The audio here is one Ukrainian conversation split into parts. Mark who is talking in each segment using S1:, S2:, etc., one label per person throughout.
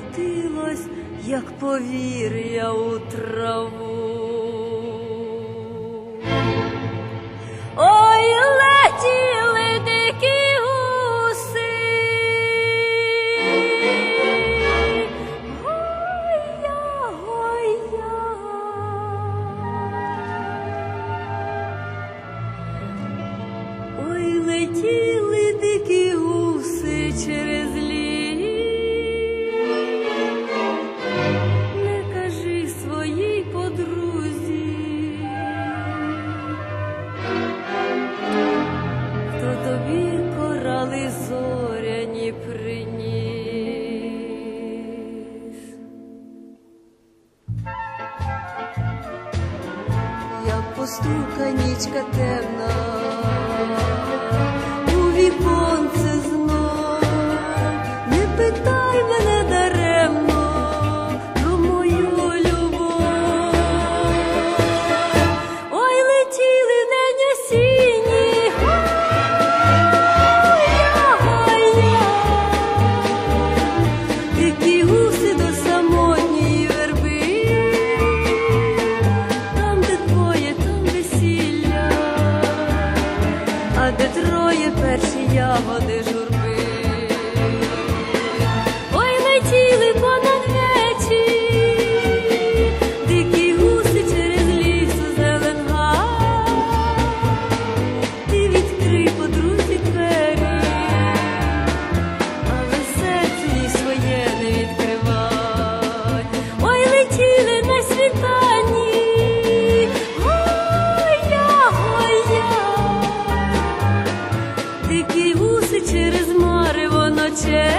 S1: скотилось, як повір'я у траву. Ой, летіли дикі гуси, Гой-я. Ой, летіли дикі гуси через. постука нічка темна. де троє перші ягоди журба. Ті гуси через море воноче.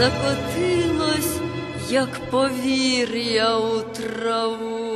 S1: закотилось, як повір'я у траву.